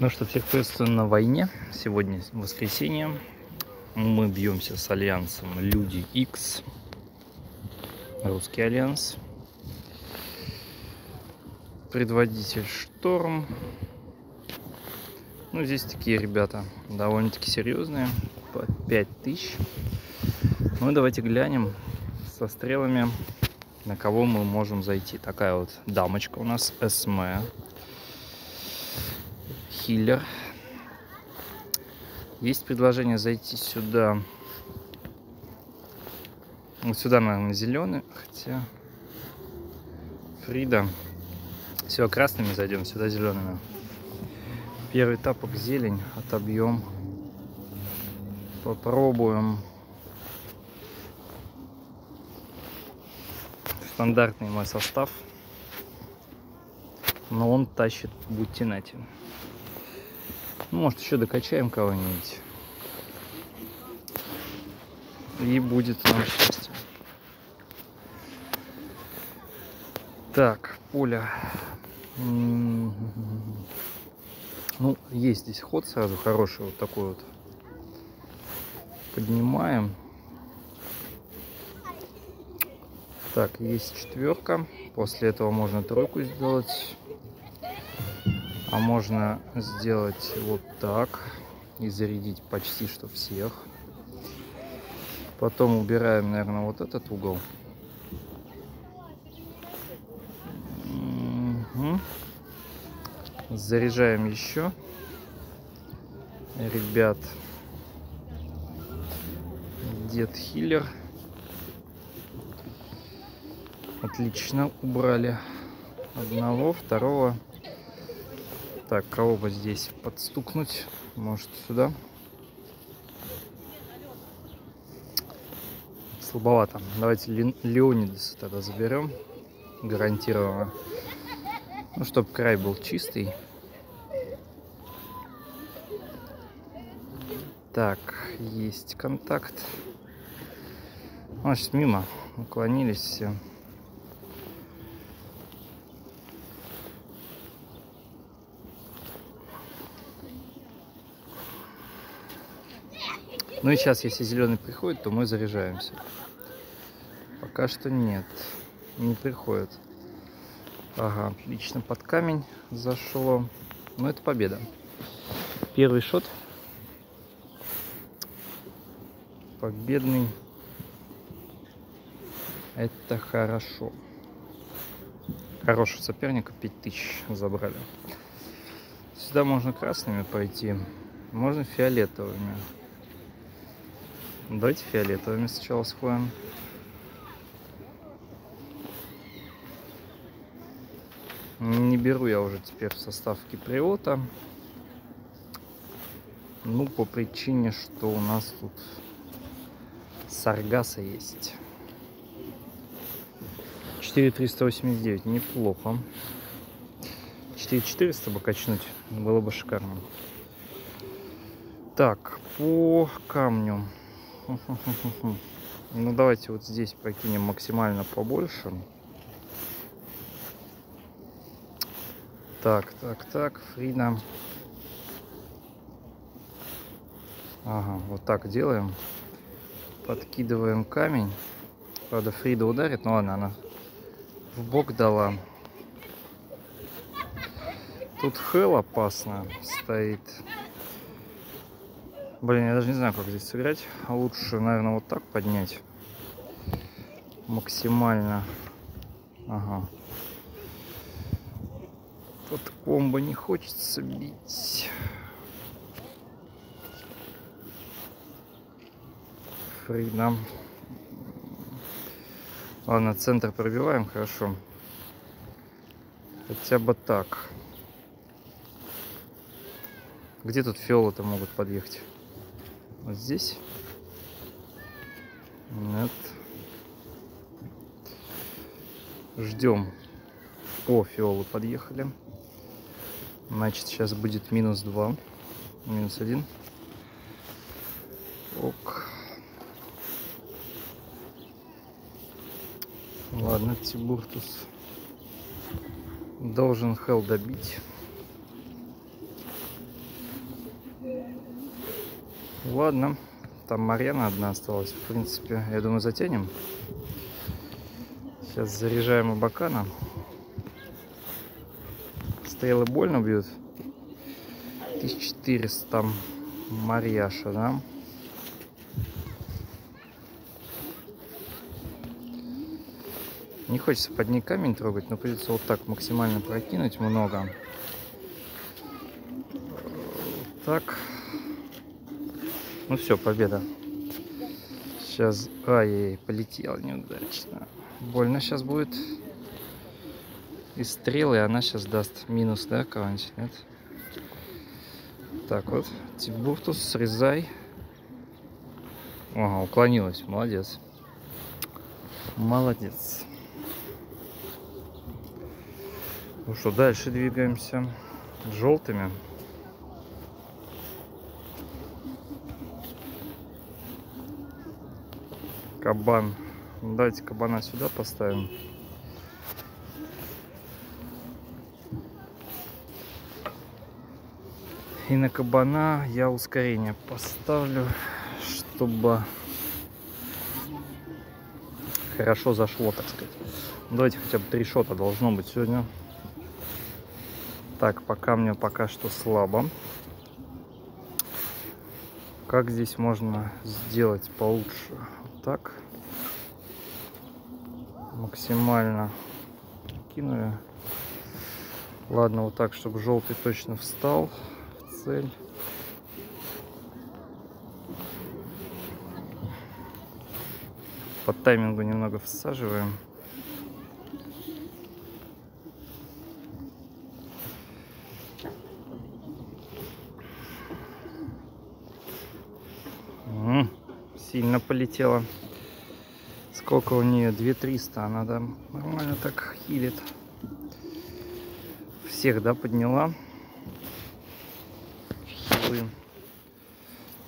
Ну что, всех приветствую на войне. Сегодня воскресенье. Мы бьемся с альянсом Люди X. Русский альянс. Предводитель Шторм. Ну, здесь такие ребята довольно-таки серьезные. По 5000. Ну, давайте глянем со стрелами, на кого мы можем зайти. Такая вот дамочка у нас, СМ хиллер. Есть предложение зайти сюда. Вот сюда, наверное, зеленый. Хотя... Фрида. Все, красными зайдем, сюда зелеными. Первый тапок зелень. Отобьем. Попробуем. Стандартный мой состав. Но он тащит бутинати. Ну, может, еще докачаем кого-нибудь. И будет нам счастье. Так, поле. Ну, есть здесь ход сразу хороший, вот такой вот. Поднимаем. Так, есть четверка. После этого можно тройку сделать. А можно сделать вот так и зарядить почти что всех. Потом убираем, наверное, вот этот угол. Угу. Заряжаем еще. Ребят, дед хиллер. Отлично, убрали одного, второго. Так, кого бы здесь подстукнуть? Может сюда? Слабовато. Давайте Леонидаса тогда заберем. Гарантированно. Ну, чтобы край был чистый. Так, есть контакт. Значит, мимо. Уклонились все. Ну и сейчас, если зеленый приходит, то мы заряжаемся. Пока что нет, не приходит. Ага, отлично, под камень зашло. Ну это победа. Первый шот. Победный. Это хорошо. Хорошего соперника 5000 забрали. Сюда можно красными пойти, можно фиолетовыми. Давайте фиолетовыми сначала сходим. Не беру я уже теперь в состав киприота. Ну, по причине, что у нас тут саргаса есть. 4389, неплохо. 4400 бы качнуть, было бы шикарно. Так, по камню. Ну давайте вот здесь прокинем максимально побольше. Так, так, так, Фрида. Ага, вот так делаем. Подкидываем камень. Правда, Фрида ударит, но ладно, она в бок дала. Тут Хел опасно стоит. Блин, я даже не знаю, как здесь сыграть. Лучше, наверное, вот так поднять. Максимально. Ага. Под комбо не хочется бить. Фридом. Ладно, центр пробиваем, хорошо. Хотя бы так. Где тут фиолы-то могут подъехать? Вот здесь. Нет. Ждем. О, фиолы подъехали. Значит, сейчас будет минус 2. Минус 1. Ок. Ладно, Тибуртус должен Хел добить. Ладно, там Марьяна одна осталась. В принципе, я думаю, затянем. Сейчас заряжаем Абакана. Стрелы больно бьют. 1400 там Марьяша, да? Не хочется под ней камень трогать, но придется вот так максимально прокинуть много. Так. Ну все, победа. Сейчас... Ай, полетел неудачно. Больно сейчас будет. И стрелы она сейчас даст минус, да, кого-нибудь, нет? Так вот, Тибуртус, срезай. Ага, уклонилась, молодец. Молодец. Ну что, дальше двигаемся. Желтыми. Кабан. Давайте кабана сюда поставим. И на кабана я ускорение поставлю, чтобы хорошо зашло, так сказать. Давайте хотя бы три шота должно быть сегодня. Так, по камню пока что слабо. Как здесь можно сделать получше? Так. Максимально кинули. Ладно, вот так, чтобы желтый точно встал в цель. По таймингу немного всаживаем. Сильно полетела. Сколько у нее? 2300. Она там нормально так хилит. Всех, да, подняла. Хилы.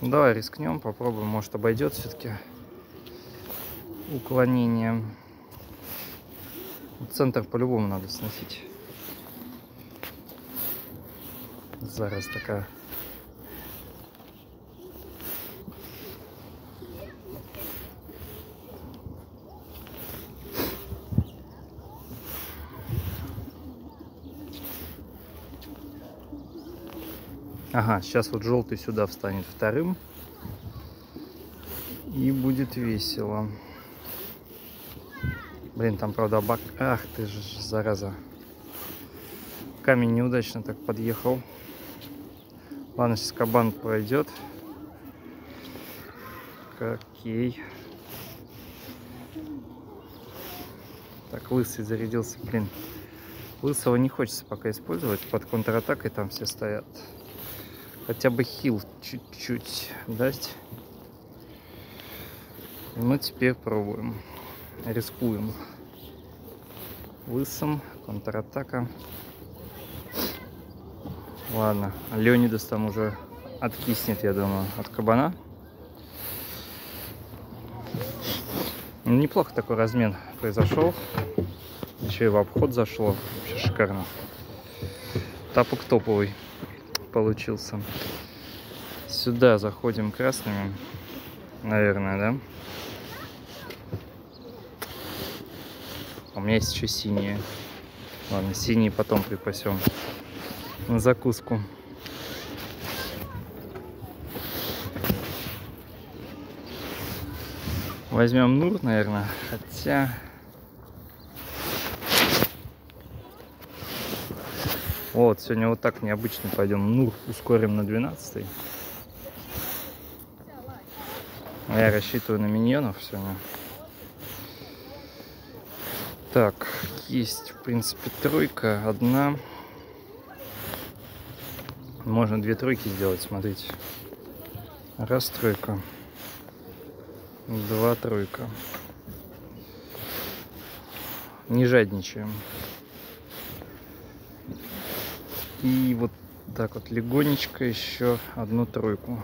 Давай рискнем, попробуем. Может обойдет все-таки уклонение. Центр по-любому надо сносить. Зараз такая Ага, сейчас вот желтый сюда встанет вторым. И будет весело. Блин, там, правда, бак... Ах ты же, зараза. Камень неудачно так подъехал. Ладно, сейчас кабан пройдет. Окей. Так, лысый зарядился, блин. Лысого не хочется пока использовать. Под контратакой там все стоят хотя бы хил чуть-чуть дать. Ну, теперь пробуем. Рискуем. Лысым, контратака. Ладно, Леонидас там уже откиснет, я думаю, от кабана. Ну, неплохо такой размен произошел. Еще и в обход зашло. Вообще шикарно. Тапок топовый получился. Сюда заходим красными, наверное, да? У меня есть еще синие. Ладно, синие потом припасем на закуску. Возьмем Нур, наверное, хотя Вот, сегодня вот так необычно пойдем. Ну, ускорим на 12 Я рассчитываю на миньонов сегодня. Так, есть, в принципе, тройка. Одна. Можно две тройки сделать, смотрите. Раз тройка. Два тройка. Не жадничаем. И вот так вот легонечко еще одну тройку.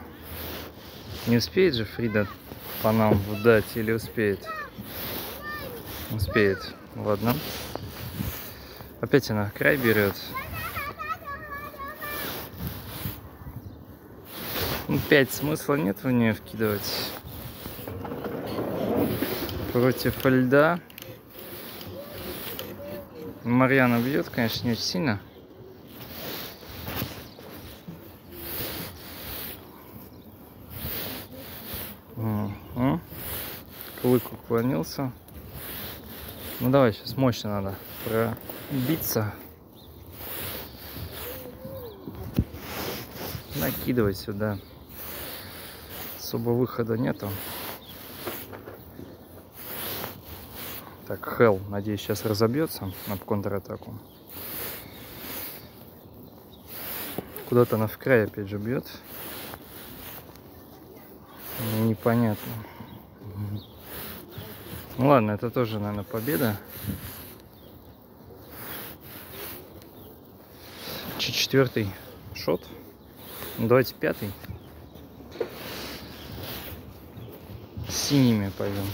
Не успеет же Фрида по нам вдать или успеет? Успеет. Ладно. Опять она край берет. Ну, 5 смысла нет в нее вкидывать. Против льда. Марьяна бьет, конечно, не очень сильно. Угу. Клык уклонился. Ну давай, сейчас мощно надо пробиться. Накидывай сюда. Особо выхода нету. Так, Хелл, надеюсь, сейчас разобьется на контратаку. Куда-то она в край опять же бьет. Непонятно. Ну ладно, это тоже, наверное, победа. Четвертый шот. Ну, давайте пятый. Синими пойдем.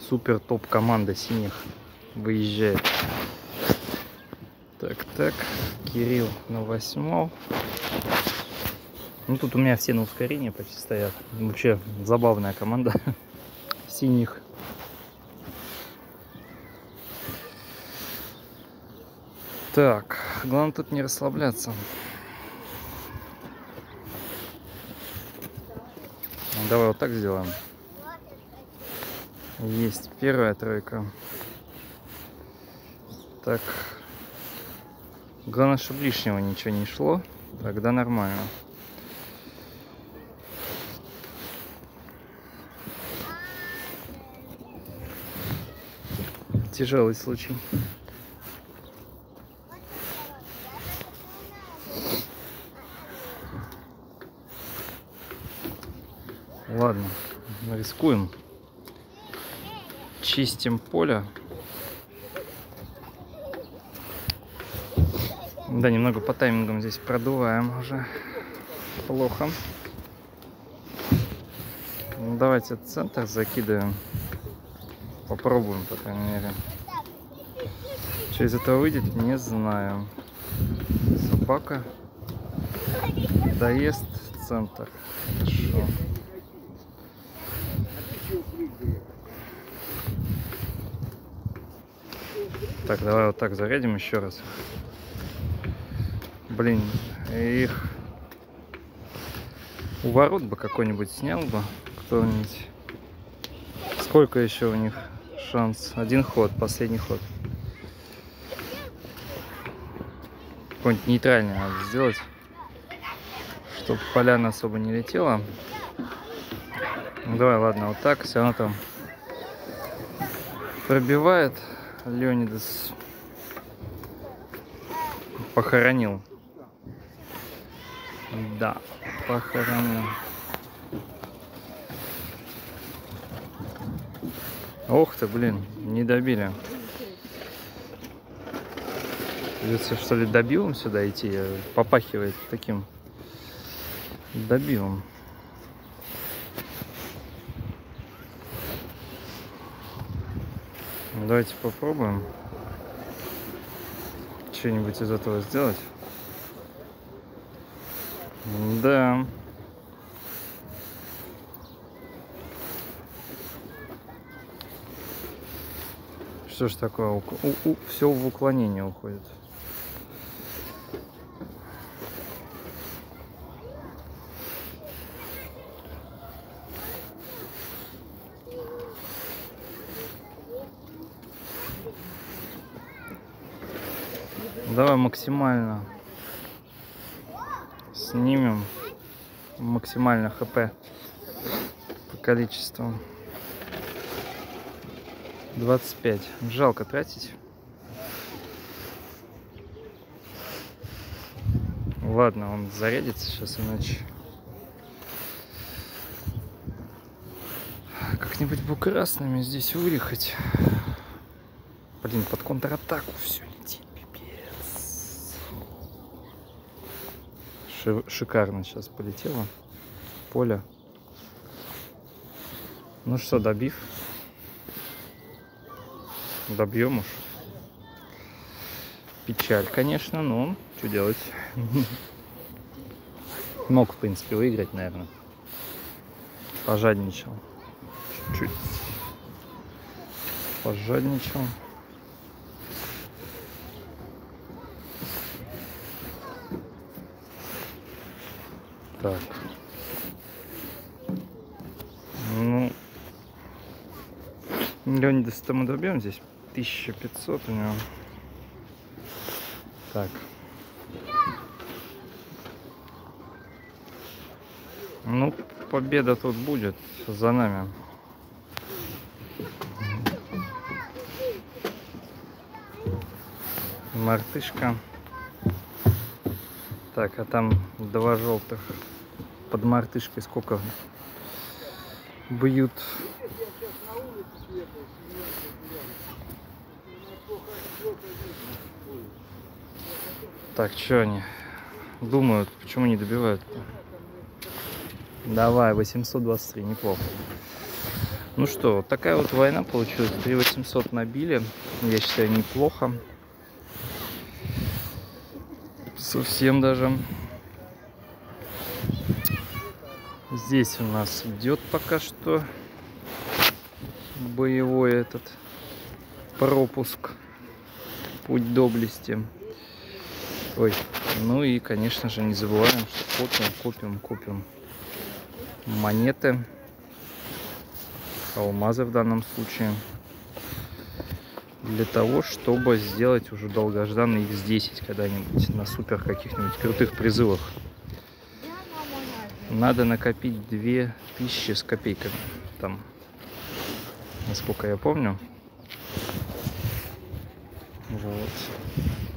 Супер топ команда синих выезжает. Так, так. Кирилл на восьмом. Ну тут у меня все на ускорении почти стоят. Вообще забавная команда синих. Так, главное тут не расслабляться. Давай вот так сделаем. Есть первая тройка. Так. Главное, чтобы лишнего ничего не шло. Тогда нормально. Тяжелый случай. Ладно, рискуем. Чистим поле. Да, немного по таймингам здесь продуваем уже. Плохо. Ну, давайте центр закидываем. Попробуем, по крайней мере. Что из этого выйдет, не знаю. Собака доест центр. Хорошо. Так, давай вот так зарядим еще раз. Блин, их у ворот бы какой-нибудь снял бы кто-нибудь. Сколько еще у них шанс? Один ход, последний ход. Какой-нибудь нейтральный надо сделать, чтобы поляна особо не летела. Ну, давай, ладно, вот так, все равно там пробивает. Леонидас похоронил. Да, похоронил. Ох ты, блин, не добили. Придется что ли добивом сюда идти? Попахивает таким добивом. Давайте попробуем что-нибудь из этого сделать. Да. Что ж такое? У, у, все в уклонение уходит. Давай максимально снимем максимально хп по количеству 25 жалко тратить ладно он зарядится сейчас иначе как-нибудь бы красными здесь выехать блин под контратаку все шикарно сейчас полетело. Поле. Ну что, добив? Добьем уж. Печаль, конечно, но что делать? Мог, в принципе, выиграть, наверное. Пожадничал. Чуть-чуть. Пожадничал. Так. Ну, Леонидас там мы добьем здесь 1500 у него. Так. Ну, победа тут будет за нами. Мартышка. Так, а там два желтых под мартышкой сколько бьют. Так, что они думают, почему не добивают? -то? Давай, 823, неплохо. Ну что, такая вот война получилась. 3800 набили. Я считаю, неплохо. Совсем даже. Здесь у нас идет пока что боевой этот пропуск. Путь доблести. Ой, ну и, конечно же, не забываем, что копим, копим, копим монеты, алмазы в данном случае, для того, чтобы сделать уже долгожданный X10 когда-нибудь на супер каких-нибудь крутых призывах. Надо накопить 2000 с копейками. Там, насколько я помню. Вот.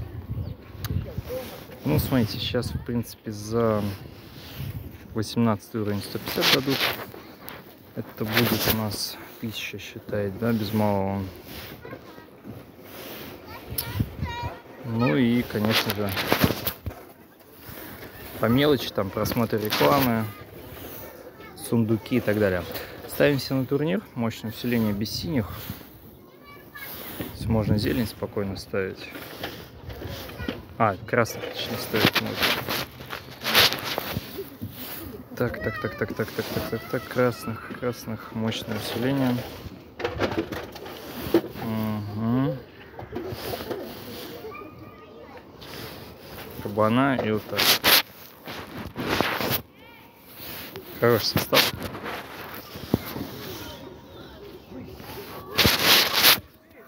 Ну, смотрите, сейчас, в принципе, за 18 уровень 150 дадут. Это будет у нас 1000, считает, да, без малого. Ну и, конечно же, по мелочи, там просмотр рекламы, сундуки и так далее. Ставимся на турнир, мощное усиление без синих. Можно зелень спокойно ставить. А, красных точнее ставить можно. Так, так, так, так, так, так, так, так, так, красных, красных, мощное усиление. Угу. Кабана и вот так. Хороший состав.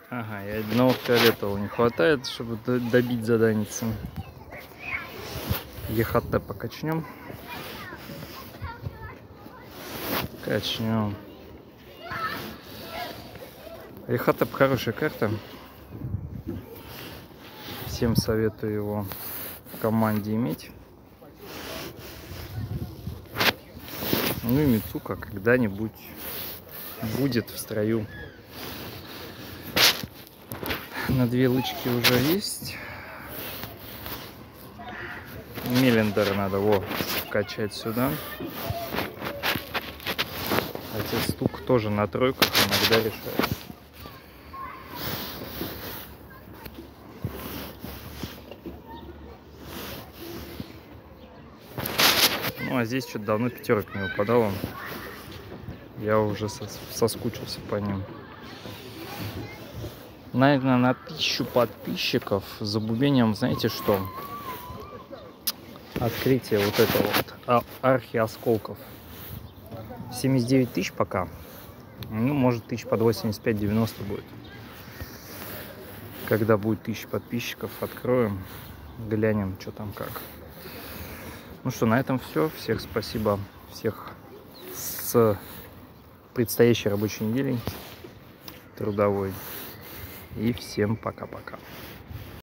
Ага, и одного фиолетового не хватает, чтобы добить заданицу. ЕХТ покачнем. Качнем. Эхатеп хорошая карта. Всем советую его в команде иметь. Ну и Мицука когда-нибудь будет в строю. На две лычки уже есть. Мелендер надо его качать сюда. Хотя стук тоже на тройках иногда решает. Ну а здесь что-то давно пятерок не выпадало. Я уже соскучился по ним. Наверное, на тысячу подписчиков за бубением, знаете что? Открытие вот этого вот а, архиосколков. 79 тысяч пока. Ну, может, тысяч под 85-90 будет. Когда будет тысяч подписчиков, откроем, глянем, что там как. Ну что, на этом все. Всех спасибо. Всех с предстоящей рабочей неделей трудовой. И всем пока-пока.